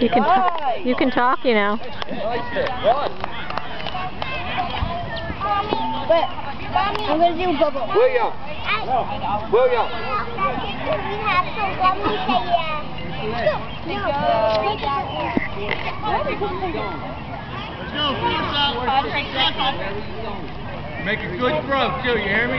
You can talk, you can talk, you know. Run. But, I'm gonna do bubble. William. William. We have to let me say Make a good throw, too, you hear me?